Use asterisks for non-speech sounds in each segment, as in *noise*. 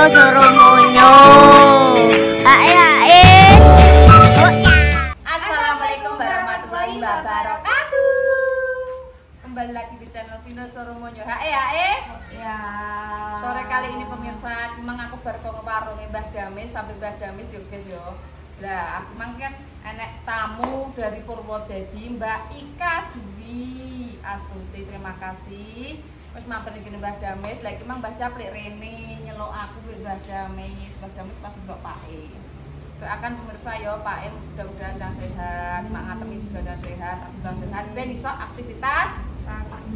Hae hae. Oh ya. Assalamualaikum warahmatullahi wabarakatuh. Kembali lagi di channel Vino Soromonyo. Hae hae. Ya. Sore kali ini pemirsa, memang aku baru kok ngeparungi Mbah Gamis sampai Mbah Gamis yo guys yo. Lah, aku mang kan enek tamu dari Purwodadi Mbak Ika Dwi Astuti. Terima kasih. Terus mampir di Mbah Gamis, lagi mang Mbah Caplik Rene nyelok aku di Mbah Gamis. Mbah Gamis pas mbok pae. Doakan pemirsa yo Pak En mudah-mudahan dan sehat, Mak Ngatemi juga dan sehat, aku dan sehat. Ben iso aktivitas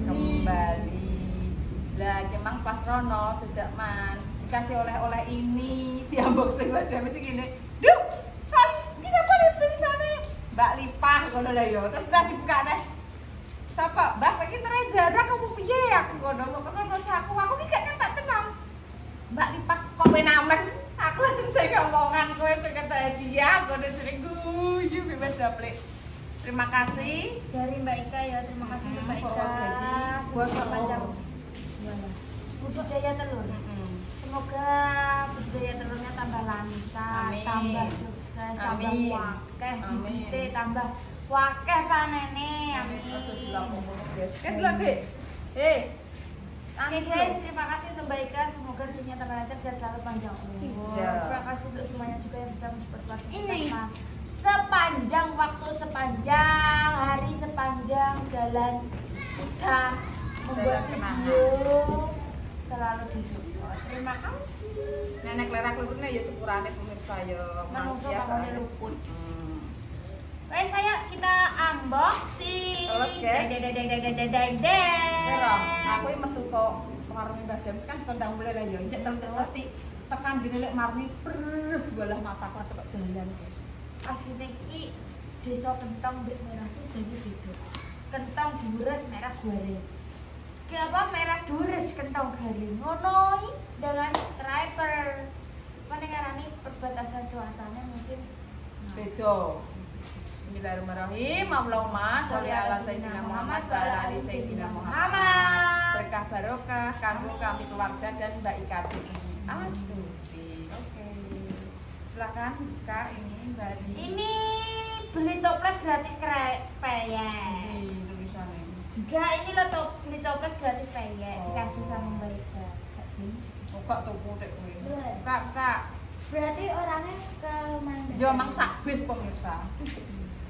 kembali. Lah kemang pas Rono tidak man dikasih oleh-oleh ini *laughs* si ambok sing wadah mesti gini. Duh, kan iki sapa nih tulisane? Mbak Lipah ngono lah yo. Terus udah dibuka deh. Sapa? Mbak iki terejara kamu piye ngono kok ngono aku aku gak nyetak tenang. Mbak Lipah kok penamen. Aku *laughs* sing ngomongan kowe sing kata dia ngono sering guyu bebas daplek. Terima kasih. Dari Mbak Ika ya, terima kasih Hmm, Mbak Ika. Semoga panjang. Budidaya telur. Semoga budidaya telurnya tambah lancar, Amin. tambah sukses, tambah Amin. wakeh, Amin. bibite tambah wakeh panene. Amin. Amin. Kan dulu, Dek. Eh, Oke guys, terima kasih untuk Mbak Ika. Semoga rezekinya tambah lancar dan selalu panjang umur. Iya. Terima kasih untuk semuanya juga yang sudah mensupport Ini. kita. Sepanjang waktu, sepanjang hari, sepanjang jalan kita membuat video selalu disupport. Terima kasih. nenek lerak luputnya ya sepurane pemirsa ya. Manusia soalnya. luput. Hmm. Oke, saya kita unboxing. Terus, guys. Eh, Rom, aku ini metu kok ke warung Mbah James kan kondang mulai lah ya. Cek terus sih tekan gini lek marni terus belah mata aku kok dalan. asine iki desa kentang mbek merah itu jadi beda. Kentang dures merah goreng. Ki apa merah dures kentang garing. Ngono iki dengan driver. Mana ngarani perbatasan cuacanya mungkin Beda. Bismillahirrahmanirrahim. Allahumma sholli ala sayyidina Muhammad wa ala ali sayyidina Muhammad. Berkah barokah kanggo kami keluarga dan Mbak Ika Astuti. Oke. Silakan buka ini Mbak Di. ini beli toples gratis. Di tulisannya. Enggak, ini lo top beli toples gratis peyek Oh. dikasih sama Mbak Ika. Buka tuku tek kowe. Iya. Buka, buka. Berarti orangnya ke mana? Jo mang sakbis pemirsa.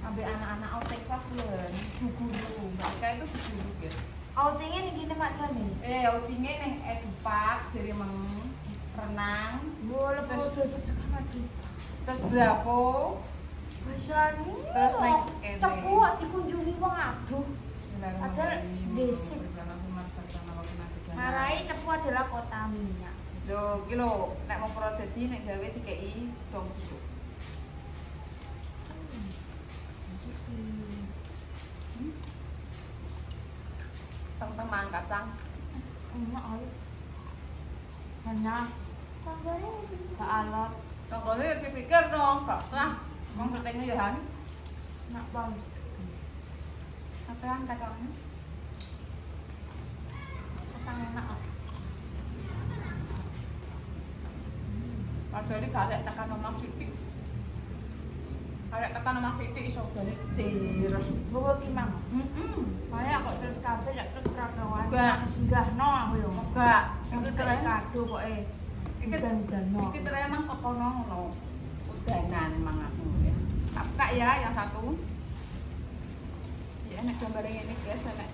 Ambil anak-anak outing kelas duluan. Guru. Ika itu guru guys. Outingnya nih gini Mak Janis. Eh, outingnya nih edupak, jadi meng renang, Boleh Terus- terus bravo, Basani. Terus naik. Cepuak dikunjungi wong aduh. Padahal basic. Marai. Cepu adalah kota minyak. Do kilo nek mau pro dadi nek gawe dikei dong cukup. Teng-teng mangan kacang. Enak ayo. Enak. Tanggane gak alot. Tonggone ya dipikir dong, gak sah. Wong ketenge ya han. Enak banget. Apaan kacangnya? Kacang enak. ah. Padahal gak ada tekan nomor titik. Kalau tekan nomor titik iso balik terus. Bawa timang. Heeh. Makanya aku terus kabeh ya terus keragawan. Enggak. Singgah no aku yo. Enggak, Itu itu kayak keren. kado kok eh. Iki Dan no. iki terus emang kekono ngono. Udanan emang aku ya. Tak buka ya yang satu. Ya nek gambarnya ini guys nek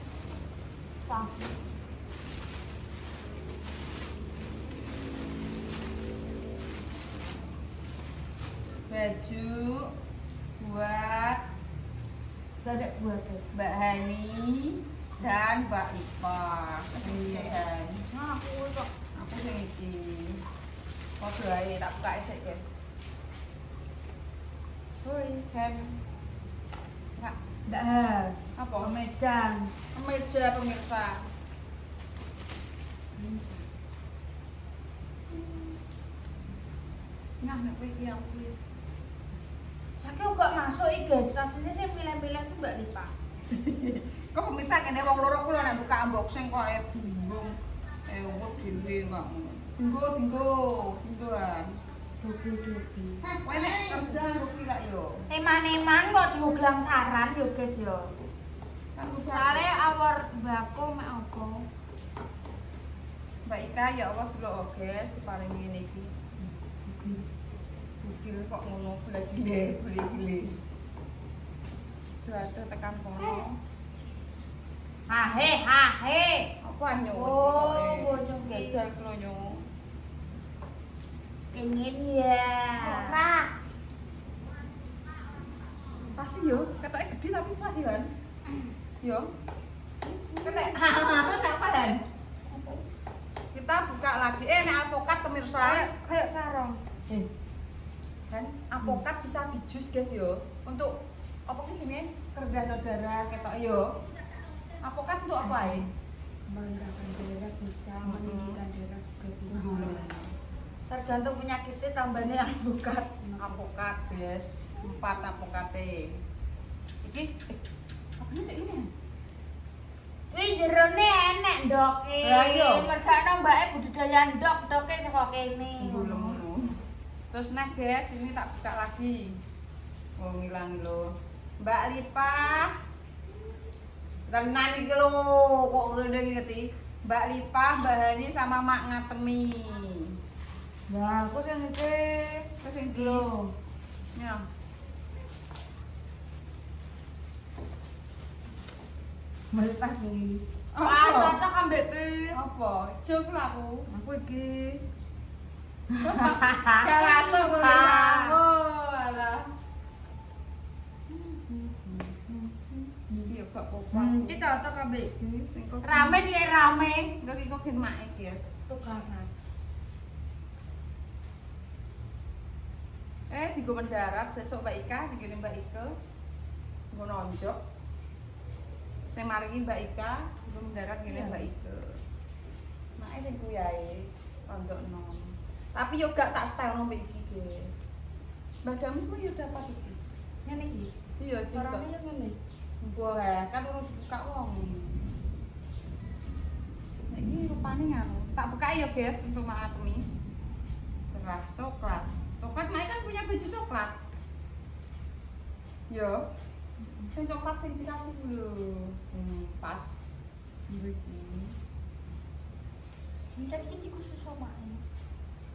baju buat Ada buat eh. Mbak Hani dan Mbak Ipa. Iya kan. Nah, aku kok Aku sing iki. Podo ae tak buka isik, guys. Hoi, kan. Enggak dah. apa? Medan. Kemeja pemirsa. Nah, nek kowe iki Saya kok masuk iki guys. Asline saya pilih-pilih tuh Mbak Lipa. *laughs* Kok pemirsa kene wong loro kula nek buka unboxing kok e bingung. Eh, wong dhewe kok. Dinggo, dinggo, dinggoan. Dobi-dobi. Kowe nek kerja rugi lak yo. Eman-eman kok diuglang saran yo guys yo. Sare awor mbako mek apa? Mbak Ika ya Allah dulu oke diparingi ngene iki. Bukil kok ngono boleh gile, boleh gile. Duh tekan kono. Hahe hahe. Apa anyo? Oh, bocong gajal klonyo. Pengen ya. Ora. Pasti yo, ketoke gede tapi pasti kan. Yo. Ketek apa dan? Kita buka lagi. Eh, nek alpokat pemirsa. Kayak sarong. Eh, kan alpokat bisa di jus guys yo. Untuk apa sih jenenge? Kerendah darah ketok yo. Alpokat untuk apa ya? Merendahkan darah bisa, Hmm. meninggikan darah juga bisa. Hmm. Tergantung penyakitnya tambahnya alpukat. Alpokat, guys. Empat alpokate. Iki eh, apa nih ini? Wih jerone enek. Lah, iya. Mergane mbake budidaya ndok, ndoke saka kene. Terus nah guys, ini tak buka lagi. Oh ngilang lo. Mbak Lipa. Tenan iki lho, kok ngene ngerti. Mbak Lipa, Mbak Hani sama Mak Ngatemi. Nah, aku sing iki. Terus yang di Lho. Ya. Melepas iki. Apa? Ah, cocok ambek iki. Apa? Jok lah aku. Aku iki. Gak langsung boleh kamu. Alah. Iya gak apa-apa. Iki cocok ambek iki. Sing kok- Rame dia rame. Enggak iki kok gen mak guys. Tukaran. Eh, digo mendarat sesuk Mbak Ika, digene Mbak Ika. Nggo nonjok. Sing maringi Mbak Ika, digo mendarat ngene Iya. Mbak Ika. Mak sing kuwi ae, rondok nom. Tapi yo gak tak setel mbek iki, guys. Damis kok yo dapat iki. Ngene iki. Iya, juga. Orangnya yang ngene. Boleh, kan urus buka wong. Nah, ini rupanya nganu. Tak buka ya guys untuk Mak Atmi. Cerah coklat. Coklat Mak kan punya baju coklat. Yo. Sing coklat sing dikasih dulu. Hmm, pas. Iki. Tapi iki khusus sama ini.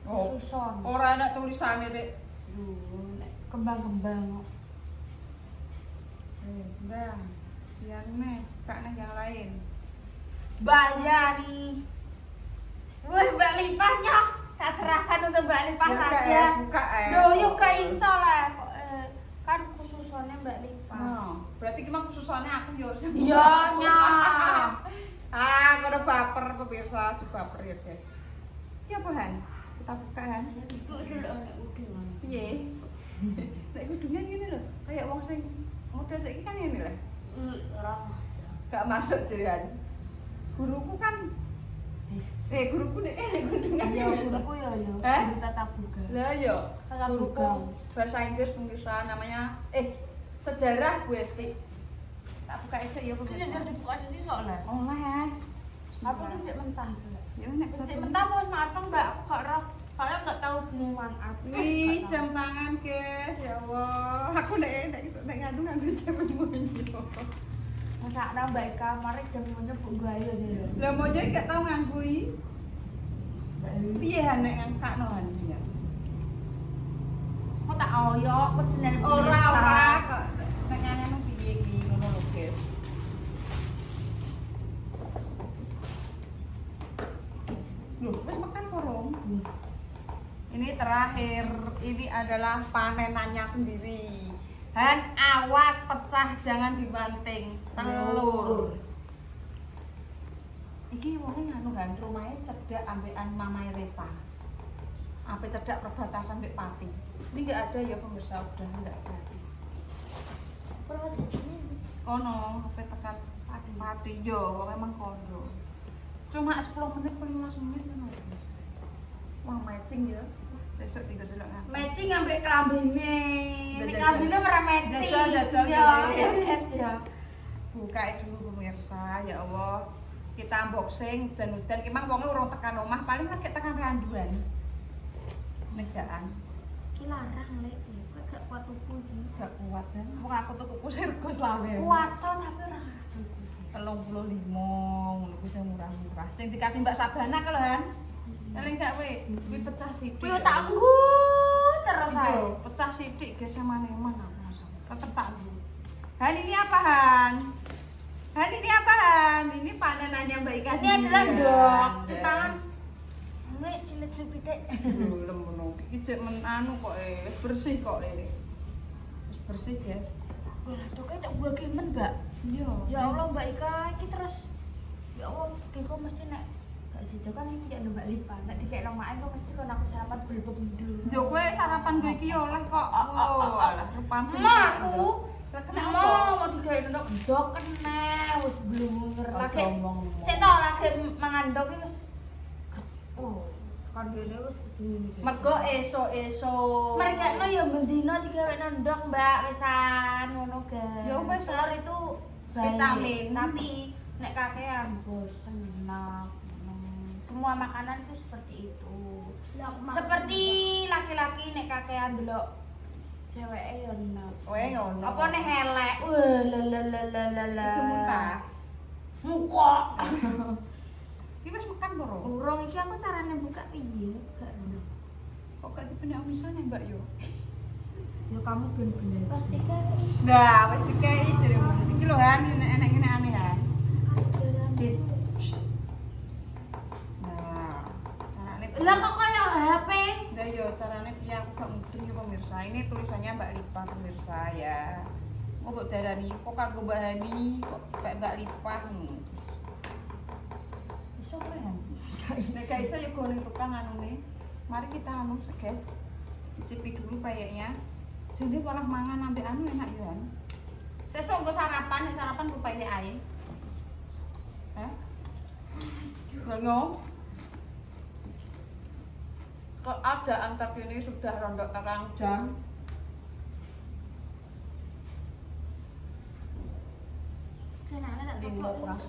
Oh. Khususon. Ora ada tulisannya, Dek. Kembang-kembang kok. Eh, sudah. Yang nih, kak nih yang lain. Mbak nih. Wih, Mbak Lipahnya tak serahkan untuk Mbak Lipah Ya, saja. ya, buka, eh. Duh, yuk gak iso lah. Kok, eh, kan khususannya Mbak Lipah. Oh, berarti gimana khususannya aku yo sing Iya, nya. *laughs* ah, aku udah baper pemirsa, coba baper ya guys. Iya apa Buka Han. Iku dulu anak udungan. Piye? Nek kudungan gini loh, kayak wong sing model saiki kan ini lah. Aja. Gak masuk jerian. Guruku kan eh guruku nek eh kudungan Ya, ya. guruku ya ya. Eh? Tata boga. Lah yo, Tata boga. bahasa Inggris pemirsa namanya eh sejarah Bu Esti. Tak buka esek ya pemirsa. jadi dibuka sendiri soalnya. Oleh. Aku tuh mentah. Ya nek mentah mau matang mbak aku gak roh. Soalnya gak tahu jenis one up. Wih, jam tangan guys, ya Allah. Aku nek nek iso nek ngadu nganggo jam monyo. Masa ada mbak Eka, mari jam punya bu gaya deh. Lah monyo gak tau nganggo iki. Piye nek ngangkakno ya? Kok tak oyok, kok seneng Ora ora kok nek nganggo piye iki ngono lho, guys. Loh, wis makan korong. Ini terakhir, ini adalah panenannya sendiri. Han, awas pecah, jangan dibanting. Telur. Iki wonge nganu kan, rumahnya cedak ambekan mamae Reta. Ampe cedak perbatasan mbek Pati. Ini enggak ada ya pemirsa, udah enggak gratis. Kono, sampai tekan Pati. Pati yo, wong emang kono. Cuma 10 menit 15 menit ngono. guys. Wah, matching ya. Sesuk tinggal delok ngapa. Matching ambek kelambine. Nek ora matching. Jajal, jajal, Ya, ya ya. Buka dulu pemirsa, ya Allah. kita unboxing dan udan emang wongnya urung tekan omah paling lagi tekan randuan negaan Ki larang lek. Kok gak kuat tuku iki. gak kuat kan wong aku tuh kuku sirkus lah Lek. Kuat to tapi ora tuku. telung puluh lima ngono kuwi sing murah-murah sing dikasih Mbak Sabana kalau kan paling gak we kuwi pecah sithik Kuwi tak nggu terus ae. Iya, pecah sithik guys emang-emang aku tetep tak nggu Han ini apa Han? Han ini apa Han? Ini panenannya Mbak Ika Ini adalah sendirian. dok di tangan. Ini cilik cilik Belum belum. Iki jek men anu kok eh bersih kok ini. Bersih, guys. Wah, doknya tak buah kimen, Mbak. Iya. Ya Allah, Mbak Ika, iki terus ya Allah, kiko mesti nek sido kan iki kayak Mbak Lipa. Nek dikek nang main kok mesti kon aku sarapan belbendul. Yo kowe sarapan gue iki yo oleh kok. Oh, alah rupamu. Emak aku Lah nek kenapa? mau mau dikek ndok ndok kene wis blungur Ojo lagi. Sik to lagi mangan ndok wis Oh, kan dene wis kudu ngene iki. Mergo esuk-esuk. Mereka ya bendino digawe ndok Mbak wisan ngono guys. Ya wis. telur itu Vitamin. tapi nek kakean bosen enak. Semua makanan itu seperti itu. Seperti laki-laki nek kakean delok cewek ya. Kowe ngono. Apa nek elek? Wah, la la la la la la. Itu muntah. Muka. Iki wis makan bro. Urung iki aku carane buka piye? Gak enak. Kok gak dipenek misalnya Mbak yo. Ya kamu bener-bener. Pasti. Nah. Iki lho Han, aneh Han. Dit. Nah, carane Lah kok kaya HP? Nah yo carane piye aku gak mudeng ya pemirsa. Ini tulisannya Mbak Lipa pemirsa ya. Mau mbok darani kok kagak Mbak Hani, kok kayak Mbak Lipa. Hmm. Iso keren. Nek gak iso ya goleng tukang anune. Mari kita anu guys. Icipi dulu kayaknya. Jadi malah mangan ambek anu enak ya. Sesuk nggo sarapan, nek sarapan ku paye ae. Hah? Lah yo. Keadaan terkini sudah rontok terang jam tak lima kurang.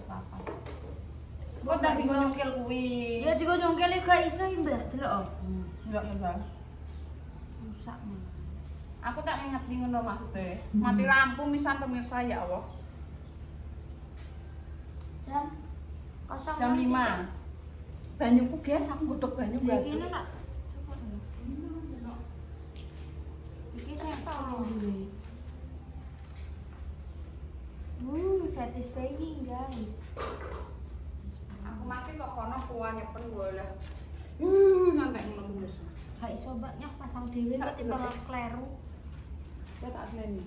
Kok tadi gue nyungkil kuwi? Ya juga nyongkel gak iso iki mbak delok. oh. Enggak ya, Bang. Rusak. Aku tak ngerti ngono maksudnya. Mati lampu misal pemirsa ya Allah. Jam kosong. Jam 5. Banyuku guys, aku godhog banyu Iki bagus. Tahu dulu. Uh, satisfying guys. Aku mati kok kono kuah nyepen gue lah. Uh, ngantek ngono pemirsa. Gak iso mbaknya pasang dewe kok tiba kleru. Ya tak seneni.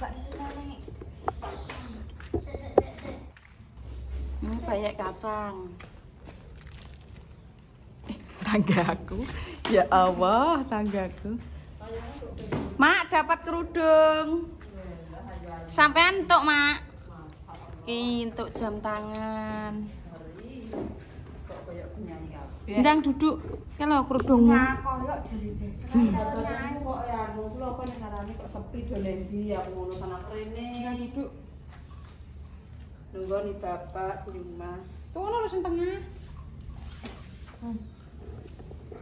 Gak diseneni. Ini banyak kacang. Eh, tanggaku. Ya Allah, tanggaku. Mak dapat kerudung. Sampean entuk, Mak. Ki entuk jam tangan. Ndang duduk. Kalau kerudungmu. Nah, koyok dari deh. kok ya apa kok sepi dolen ndi aku ngono sana rene Ndang duduk. nunggu nih bapak di rumah Tuh lurus sing tengah.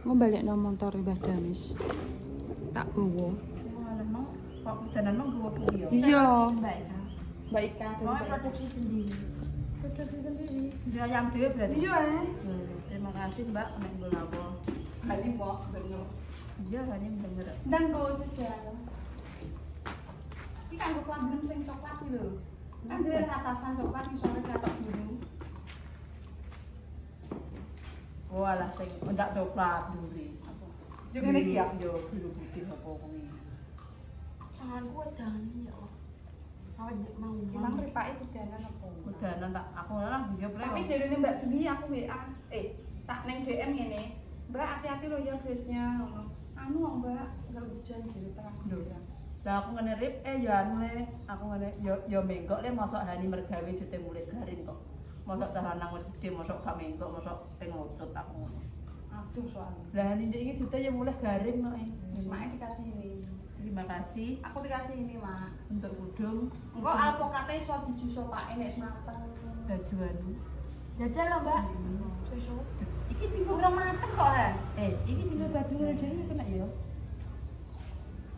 Mau balik no motor Mbah Damis. Tak gowo. danan mau gua kuwi yo Iya. Mbak Ika. Mbak Ika Mau produksi sendiri. produksi sendiri dia yang dhewe berarti Iya, eh. Hmm, terima kasih mbak nek nglawo Hari mau bener. iya hanya bener Ndang go jejal. Iki kanggo klamben sing coklat iki lho. Kan dia atasan coklat isore katok biru. walah sing ndak coklat duri Yo ngene iki ya. yo putih apa kuwi Tanganku udah ya. Awak mau. Emang ripake kudanan apa? udanan tak aku lah bisa boleh Tapi jarine Mbak Dwi aku WA, eh tak neng DM ngene. Mbak hati-hati loh ya dressnya. ngono. Anu Mbak, enggak hujan jadi terang benderang. lah aku ngene rip eh ya anu le aku ngene yo yo menggok le masuk hani mergawe jete mulai garing kok masuk cah lanang wis gede masuk gak menggok masuk teng ngotot aku ngono Aduh soalnya. lah hani iki jute ya mulai garing kok eh Makanya dikasih ini. terima kasih Aku dikasih ini, Mak. untuk udung Engko alpokate iso dijuso Pak nek mateng. bajuan Jajal loh mbak. Susu. Iki tinggal ora mateng kok, ha? eh ini tinggal baju dhewe kena ya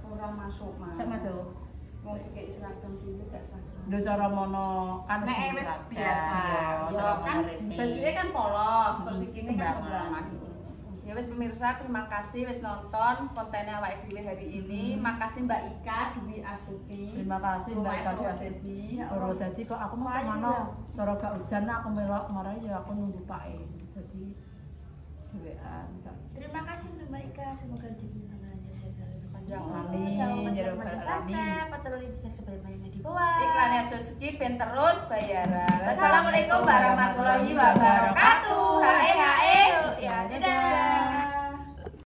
Ora masuk, Mak. tak masuk Mau dikei seragam dulu gak sah. Udah cara mono kan Nek wis biasa, ya, kan bajunya kan polos, terus Hmm, iki ini kan kembangan. Ya wis pemirsa, terima kasih wis nonton kontennya awake dhewe hari ini. Makasih Mbak Ika Dwi Astuti. Terima kasih Mbak Ika Dwi Astuti. Ora dadi kok aku mau ke mana iya. cara gak hujan aku melok marai ya aku nunggu Pak E. Jadi dhewean. Terima kasih Mbak Ika. Semoga rezeki tangannya sehat selalu berpanjang. Amin. Jangan lupa Ya Rabbal teman Alamin. subscribe, pacaran di share sebanyak-banyaknya di bawah. Iklannya aja skip ben terus bayaran. Wassalamualaikum warahmatullahi wabarakatuh. Hae hae. Ya, dadah.